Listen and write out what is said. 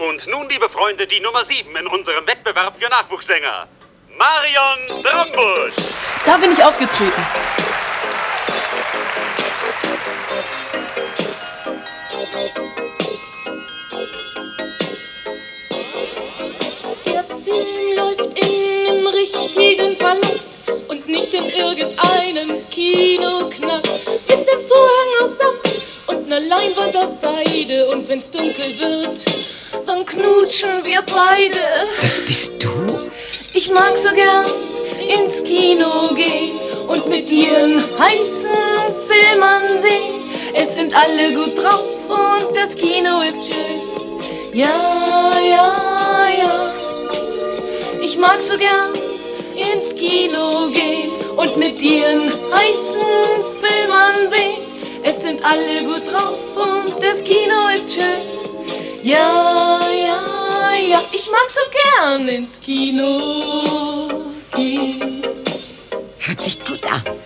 Und nun, liebe Freunde, die Nummer 7 in unserem Wettbewerb für Nachwuchssänger. Marion Drombusch. Da bin ich aufgetreten. Der Film läuft in einem richtigen Palast und nicht in irgendeinem Kinoknast. Mit dem Vorhang aus Samt und ner Leinwand aus Seide und wenn's dunkel wird, dann knutschen wir beide. Das bist du? Ich mag so gern ins Kino gehen und mit dir einen heißen Film ansehen. Es sind alle gut drauf und das Kino ist schön. Ja, ja, ja. Ich mag so gern ins Kino gehen und mit dir einen heißen Film ansehen. Es sind alle gut drauf und das Kino ist schön. Ja, ja, ja, ich mag so gern ins Kino gehen. Hört sich gut an.